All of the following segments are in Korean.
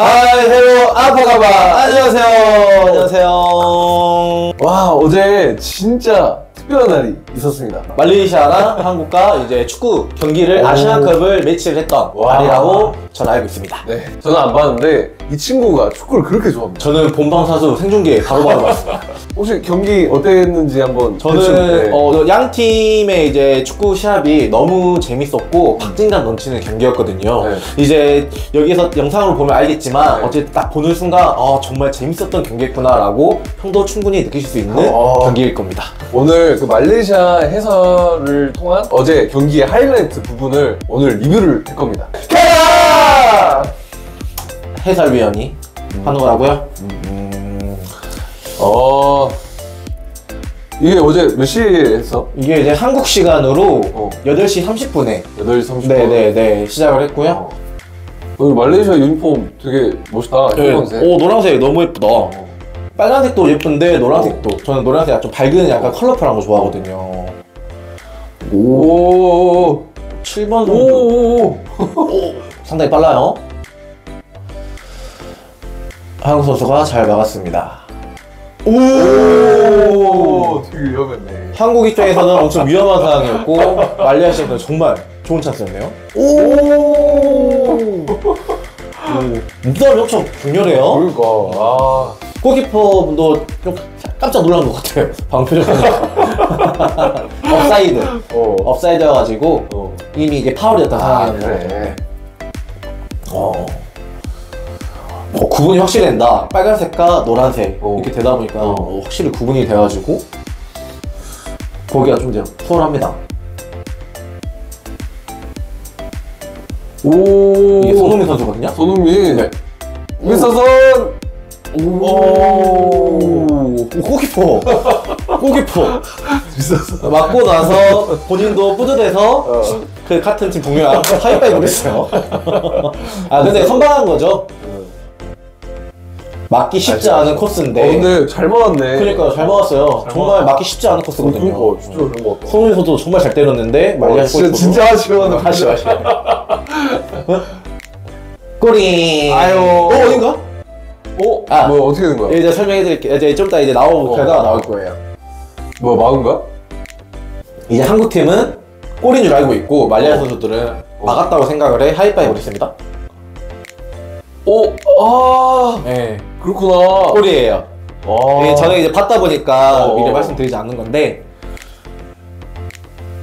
Hi hello apa khabar. 안녕하세요. 안녕하세요. 와 어제 진짜 특별한 날이 있었습니다. 말레이시아랑 한국과 이제 축구 경기를 오. 아시안컵을 매치를 했던 와. 날이라고 저는 알고 있습니다 네, 저는 안 봤는데 이 친구가 축구를 그렇게 좋아합니다. 저는 본방 사수 생중계 바로바로 봤습니다 혹시 경기 어땠는지 한번 대충, 저는 네. 어, 양 팀의 이제 축구 시합이 너무 재밌었고 박진감 넘치는 경기였거든요. 네. 이제 여기서 영상으로 보면 알겠지만 네. 어쨌든 딱 보는 순간 어, 정말 재밌었던 경기였구나라고 형도 충분히 느끼실 수 있는 어. 경기일 겁니다. 오늘 그 말레이시아 해설을 통한 어제 경기의 하이라이트 부분을 오늘 리뷰를 할 겁니다. 가라! 해설위원이 하는 거라고요? 어 이게 어제 몇 시에 했어? 이게 이제 한국 시간으로 어. 8시 30분에 8시 30분. 네네네 시작을 했고요. 어, 말레이시아 유니폼 되게 멋있다. 네. 오 노란색 너무 예쁘다. 빨간색도 예쁜데 노란색도 저는 노란색 좀 밝은 약간 컬러풀한 거 좋아하거든요. 오. 7번 정도 오. 상당히 빨라요. 한국 선수가 잘 막았습니다. 오. 되게 위험했네. 한국 입장에서는 엄청 위험한 상황이었고 말레이시아 입장에서는 정말 좋은 찬스였네요. 오. 무덤이 엄청 강렬해요. 그러니까 아. 골키퍼 분도 좀 깜짝 놀란 것 같아요. 방금 표정 오프사이드. 어. 오프사이드여가지고 어. 이미 이게 파울이었던 아. 그래. 어. 어, 구분이 확실히 된다. 빨간색과 노란색 어. 이렇게 되다 보니까 어. 어, 확실히 구분이 돼가지고 보기가 좀 이제 수월합니다. 오. 이게 손흥민 선수거든요. 손흥민. 네. 윗사선. 오. 골키퍼. 윗사선. 맞고 나서 본인도 뿌듯해서 어. 그 같은 팀 동료랑 하이파이브를 했어요. 아 근데 선방한 거죠. 맞기 쉽지 아, 않은 어, 코스인데. 근데 잘 막았네. 그러니까요, 잘 막았어요. 잘 정말. 맞기 쉽지 않은 코스거든요. 그러니까 진짜 잘 막았다. 손흥민 선수 정말 잘 때렸는데 말리아 어, 진짜 진짜 아쉬워하는 다시 다시. 꼬리. 아유. 어 어딘가? 어? 아. 뭐 어떻게 된 거야? 이제 설명해드릴게요. 이제 좀 이따 이제 나오 어. 결과가 나올 거예요. 뭐 막은가? 이제 한국 팀은 골인 줄 알고 있고 말리아 선수들은 막았다고 생각을 해 하이파이브를 했습니다. 어? 아 네. 그렇구나. 골이에요. 아. 네, 저는 이제 봤다 보니까 어. 미리 말씀드리지 않는 건데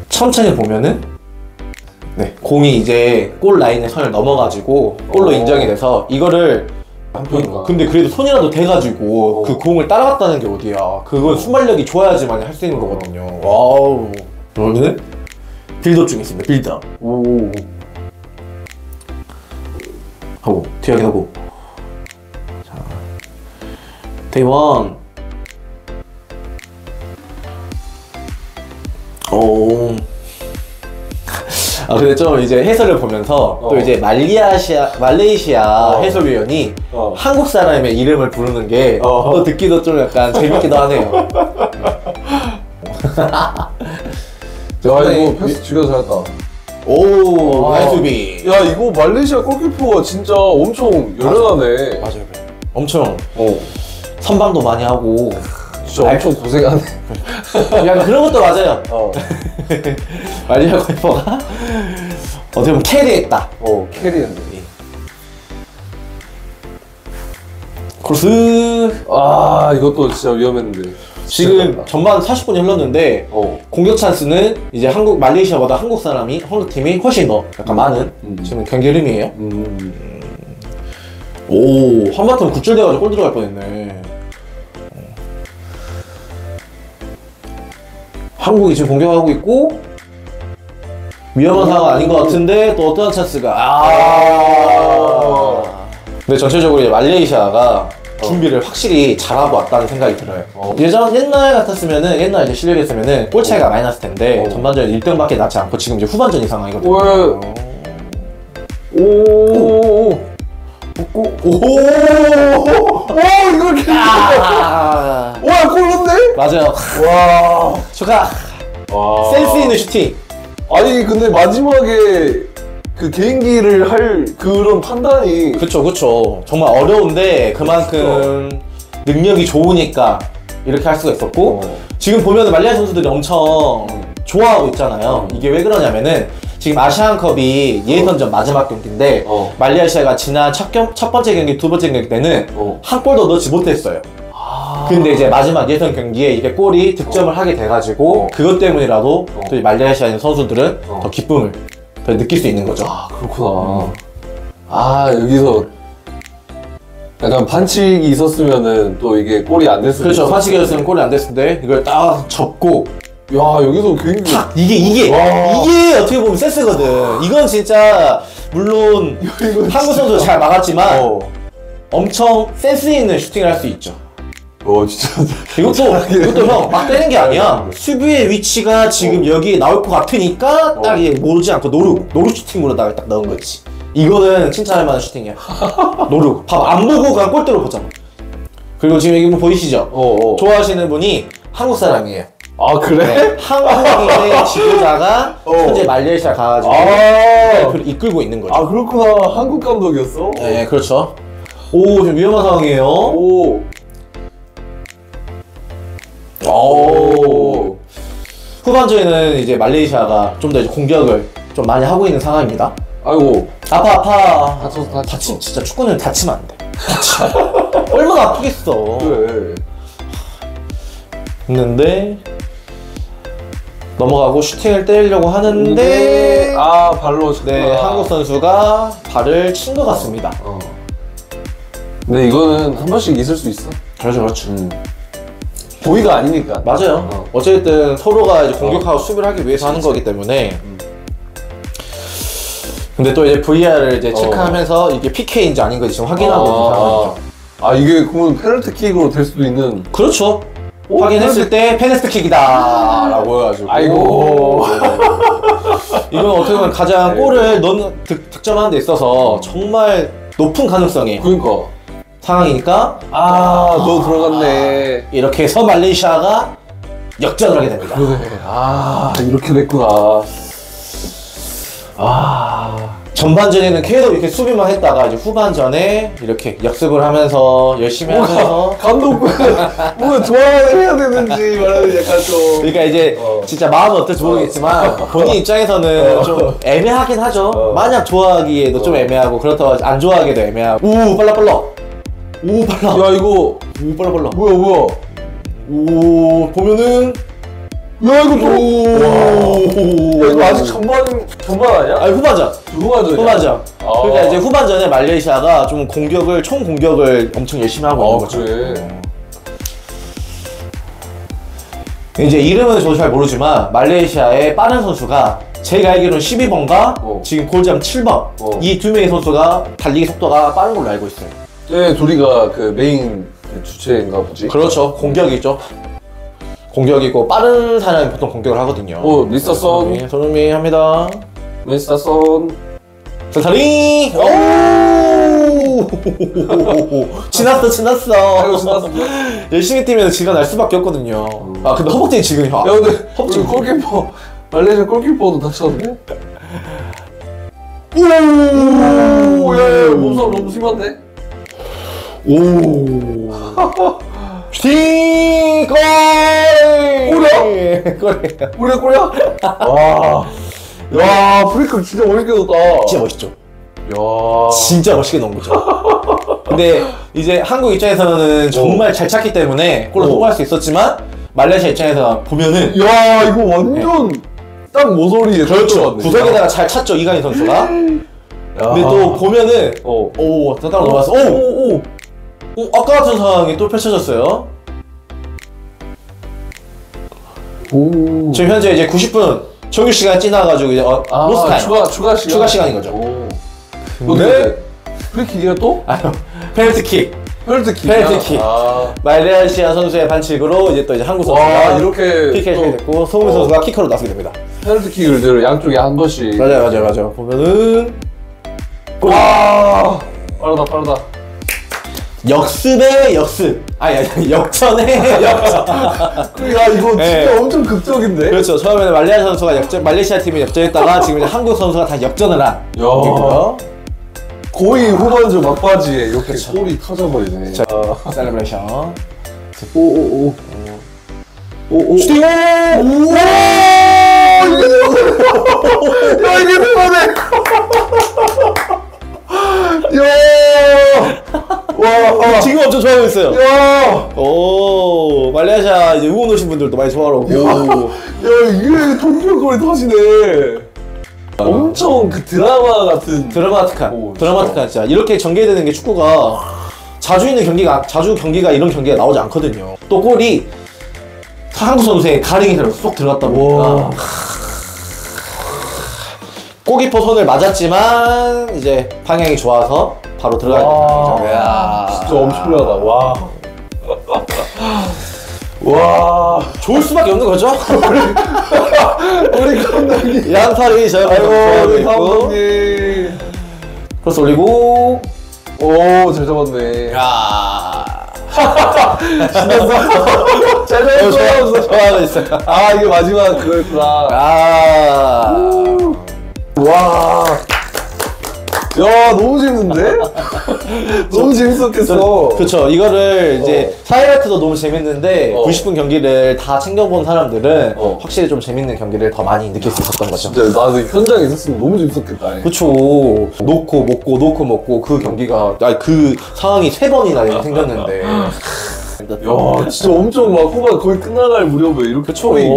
천천히 보면은 네, 공이 이제 골 라인의 선을 넘어가지고 골로 어. 인정이 돼서 이거를 한 편인가? 근데 그래도 손이라도 대가지고 어. 그 공을 따라갔다는 게 어디야. 그건 순발력이 좋아야지만 할 수 있는 거거든요. Wow. 그러면은? 빌드업 중에 있습니다. 빌드업. 오. 하고 뒤하게 하고. 자. 대원 오. 아 근데 좀 이제 해설을 보면서 어. 또 이제 말리아시아 말레이시아 어. 해설위원이 어. 한국 사람의 이름을 부르는 게 또 어. 듣기도 좀 약간 재밌기도 하네요. 야 이거 패스 진짜 잘했다. 오 아. Nice 수비. 야 이거 말레이시아 골키퍼가 진짜 엄청 열연하네. 맞아요. 엄청 어. 선방도 많이 하고 진짜 엄청 고생하네. 약간 그런 것도 맞아요. 어. 말레이시아 골키퍼가 어떻게 보면 carry했다. 어 carry했네. 크로스 아 이것도 진짜 위험했는데. 지금 전반 40분이 흘렀는데 어. 공격 찬스는 이제 한국 말레이시아보다 한국 사람이 한국 팀이 훨씬 더 약간 많은 음. 지금 경기 흐름이에요. 음. 오 한바탕 굴절돼가지고 골 들어갈 뻔했네. 한국이 지금 공격하고 있고 위험한 상황 아닌 것 같은데 또 어떠한 찬스가 아. 근데 전체적으로 이제 말레이시아가 준비를 확실히 잘하고 왔다는 생각이 들어요. 어. 예전 옛날 같았으면은 옛날 이제 실력이었으면은 골 차이가 많이 났을 텐데 어. 전반전 1등밖에 나지 않고 지금 이제 후반전이 상황이거든요. 왜? 오. 오. 오. 오. 이걸 carry. 아. 와 골 났네. 맞아요. 와. 축하. 와. 센스 있는 슈팅. 아니 근데 마지막에 그 개인기를 할 그런 판단이 그쵸 그쵸 정말 어려운데 그만큼 능력이 좋으니까 이렇게 할 수가 있었고 어. 지금 보면 말레이시아 선수들이 엄청 좋아하고 있잖아요 이게 왜 그러냐면은 지금 아시안컵이 예선전 마지막 경기인데 어. 말리아시아가 지난 첫, 경, 첫 번째 경기 두 번째 경기 때는 어. 한 골도 넣지 못했어요 아. 근데 이제 마지막 예선 경기에 이게 골이 득점을 하게 돼가지고 어. 그것 때문이라도 어. 또이 말레이시아 있는 선수들은 어. 더 기쁨을 더 느낄 수 있는 거죠. 아 그렇구나. 아 여기서 약간 반칙이 있었으면은 또 이게 골이 안 됐을 그렇죠. 파치기였으면 골이 안 됐을 때 이걸 딱 접고 야 여기서 탁 이게 이게 와. 이게 어떻게 보면 센스거든. 이건 진짜 물론 이거 한국 선수 잘 막았지만 엄청 센스 있는 슈팅을 할 수 있죠. 어 진짜 이것도 이것도 형 막 때리는 게 아니야. 수비의 위치가 지금 여기에 나올 것 같으니까 딱 이게 모르지 않고 no-look no-look 슈팅으로다가 딱 넣은 거지. 이거는 칭찬할 만한 슈팅이야. No-look. 봐봐 안 보고 그냥 골대로 보잖아. 그리고 지금 여기 뭐 보이시죠? 어, 어. 좋아하시는 분이 한국 사람이에요. 아 그래? 네, 한국인의 지도자가 어. 현재 말레이시아 가가지고 아, 대표를 이끌고 있는 거죠. 아 그렇구나 한국 감독이었어? 네, 그렇죠. 오, 지금 위험한 상황이에요. 오. 오. 후반전에는 이제 말레이시아가 좀 더 이제 공격을 좀 많이 하고 있는 상황입니다. 아이고 아파 아파. 다쳤어 다쳤어. 다치 진짜 축구는 다치면 안 돼. 다치. 얼마나 아프겠어. 그래. 했는데 넘어가고 슈팅을 때리려고 하는데 아 발로 네 쳤구나. 한국 선수가 발을 친 것 같습니다. 어. 근데 이거는 한 번씩 있을 수 있어. 그렇죠 그렇죠. 음. 보이가 아니니까. 맞아요. 어. 어. 쨌든 서로가 이제 공격하고 수비를 하기 위해서 하는 거기 때문에. 근데 또 이제 VR을 이제 어. 체크하면서 이게 PK인지 아닌 건지 지금 확인하고 있는 상황이죠. 아 이게 그러면 페널티 킥으로 될 수도 있는. 그렇죠. 오, 확인했을 때 페네스트 킥이다 라고 해가지고. 아이고. 이건 어떻게 보면 가장 네. 골을 넣는 득, 득점하는 데 있어서 정말 높은 가능성의 그러니까. 상황이니까 아너 들어갔네. 이렇게 해서 말레이시아가 역전을 하게 됩니다. 그래. 아 이렇게 됐구나. 아. 전반전에는 계속 이렇게 수비만 했다가 이제 후반전에 이렇게 역습을 하면서 열심히 하면서 뭔가 감독 뭔가 좋아를 해야 되는지 말하는 약간 좀. 그러니까 이제 어. 진짜 마음은 어떨지 모르겠지만 본인 입장에서는 어. 좀 애매하긴 하죠. 어. 만약 좋아하기에도 좀 어. 애매하고 그렇다고 안 좋아하기도 애매하고. 오 빨라 빨라. 오 빨라. 야 이거 오 빨라 빨라. 뭐야 뭐야. 오 보면은 야 이거 또. 오. 야, 이거 아직 전반 전반 아니야? 아니 후반전. 후반전. 후반전. 아. 그러니까 이제 후반전에 말레이시아가 좀 공격을 총 공격을 엄청 열심히 하고 있는 아 거죠. 그래. 이제 이름은 저도 잘 모르지만 말레이시아의 빠른 선수가 제가 알기로는 12번과 어. 지금 골점 7번 어. 이 두 명의 선수가 달리기 속도가 빠른 걸로 알고 있어요. 네 둘이가 그 메인 그 주체인가 보지. 그렇죠. 공격이죠. 공격이고 빠른 사람이 보통 공격을 하거든요. 어 미스터 손, 손흥민, 손흥민 합니다. 미스터 손. 센터링! 오! 쥐 났어, 쥐 났어. 아이고 쥐 났어. 열심히 뛰면 쥐가 날 수밖에 없거든요. 아, 근데 허벅지 지금 혀. 야 근데 허벅지 골키퍼 말레이시아 골키퍼도 다쳤네. 오! 오야 몸싸움 너무 심한데. 오. 슈팅! 골! 골이야? 골이야. 우리가 골이야? 와. 야 프리킥 진짜 멋있게 넣었다. 진짜 멋있죠? 야. 진짜 멋있게 넣은 거죠. 근데 이제 한국 입장에서는 정말 잘 찼기 때문에 골을 어. 통과할 수 있었지만 말레이시아 입장에서 보면은 야 이거 완전 딱 모서리에 그렇죠. 구석에다가 잘 찼죠 이강인 선수가. 근데 또 보면은 어. 오 따따라 넘어왔어. 오, 오, 오. 오, 아까 같은 상황이 또 펼쳐졌어요. 오. 지금 현재 이제 90분 정규 시간 지나가지고 이제 어, 아, 로스 타임. 추가 추가 시간. 추가 시간인 거죠. 오. 근데 근데 프리킥이야 또? 아유 페널티 킥. 페널티 킥. 페널티 킥. 아. 말레이시아 선수의 반칙으로 이제 또 이제 한국 와 선수가 이렇게 PK를 또 됐고 손흥민 어. 선수가 키커로 나서게 됩니다. 페널티 킥을 늘 양쪽에 한 번씩. 맞아요, 맞아요, 맞아요. 보면은 와. 빠르다 빠르다. 역습의 역습. 아니, 아니, 역전의 역전. 야 이거 진짜 네. 엄청 극적인데? 그렇죠. 처음에는 말레이시아 선수가 역전, 말레이시아 팀이 역전했다가 지금 이제 한국 선수가 다시 역전을 한. 경기고요. 거의 후반전 막바지에 이렇게 골이 터져버리네. 자, 아, celebration. 오오오. 오오. 슈팅! 우 엄청 좋아하고 있어요. 야! 오, 말레이시아 이제 응원 오신 분들도 많이 좋아하고. 야 이게 동물골이 터지네. 엄청 그 드라마 같은. 드라마틱한. 오, 드라마틱한 진짜. 이렇게 전개되는 게 축구가 자주 있는 경기가, 자주 경기가 이런 경기가 나오지 않거든요. 또 골이 한국 선수의 가링이 쏙 들어갔다 보니까. 와. 골키퍼 손을 맞았지만 이제 방향이 좋아서 바로 들어가게 와. 되는 거죠. 이야. 진짜 엄청나다. 와. 와. 좋을 수밖에 없는 거죠. 우리 감독님. 양팔이 저 아이고, 우리 감독님. 크로스 올리고 오, 잘 잡았네. 야. 잘 어, 잡았어. 좋아, 좋아하고 있어요. 아, 이게 마지막 그거였구나. 아. 와. 야, 너무 재밌는데? 너무 재밌었겠어. 그쵸. 이거를 이제 하이라이트도 너무 재밌는데 어. 90분 경기를 다 챙겨본 사람들은 어. 확실히 좀 재밌는 경기를 더 많이 느낄 수 있었던 거죠. 진짜 나도 현장에 있었으면 너무 재밌었겠다. 그쵸. 놓고 먹고 놓고 먹고 그 경기가 아니 그 상황이 세 번이나 생겼는데. 야, 진짜 엄청 막 후반 거의 끝나갈 무렵에 이렇게 그쵸. 골이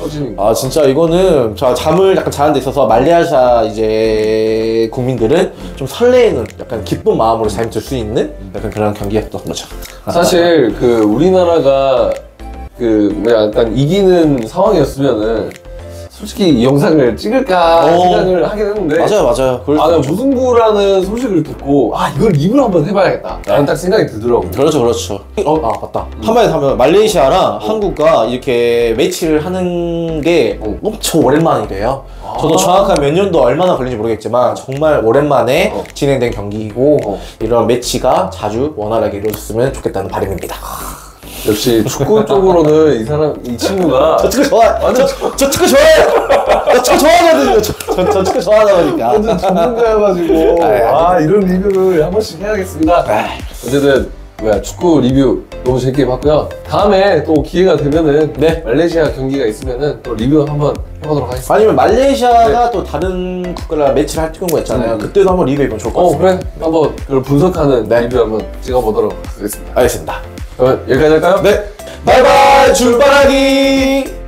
터지니까. 아 진짜 이거는 자 잠을 약간 자는 데 있어서 말레이시아 이제 국민들은 좀 설레는 약간 기쁜 마음으로 잠이 들 수 있는 약간 그런 경기였던 거죠. 사실 그 우리나라가 그 약간 이기는 상황이었으면은 솔직히 이 영상을 찍을까 어. 생각을 하긴 했는데 맞아요 맞아요. 그럴 아, 수나 있죠. 무승부라는 소식을 듣고 아 이걸 리뷰를 한번 해봐야겠다 라는 딱 생각이 들더라고 그렇죠 그렇죠. 어, 아 맞다. 한마디 하면 말레이시아랑 한국과 이렇게 매치를 하는 게 어. 엄청 오랜만이래요. 저도 아. 정확한 몇 년도 얼마나 걸린지 모르겠지만 정말 오랜만에 어. 진행된 경기이고 어. 이런 매치가 자주 원활하게 이루어졌으면 좋겠다는 바람입니다. 역시 축구 쪽으로는 이 사람 이 친구가 저 축구 좋아. 완전 저, 저 축구 좋아해요. 저 축구 좋아하거든요. 저, 저, 저 축구 좋아하다 보니까. 완전 전문가여가지고 아이, 아 이런 리뷰를 한 번씩 해야겠습니다 어쨌든 뭐야 축구 리뷰 너무 재밌게 봤고요 다음에 또 기회가 되면은 네. 말레이시아 경기가 있으면은 또 리뷰 한번 해보도록 하겠습니다 아니면 말레이시아가 또 다른 국가랑 매치를 할 경우가 있잖아요. 음. 그때도 한번 리뷰해보면 좋을 것 어 같습니다. 그래 한번 그걸 분석하는 네. 리뷰 한번 찍어보도록 하겠습니다 알겠습니다. 그러면 여기까지 할까요? 네. 바이바이, 줄바라기!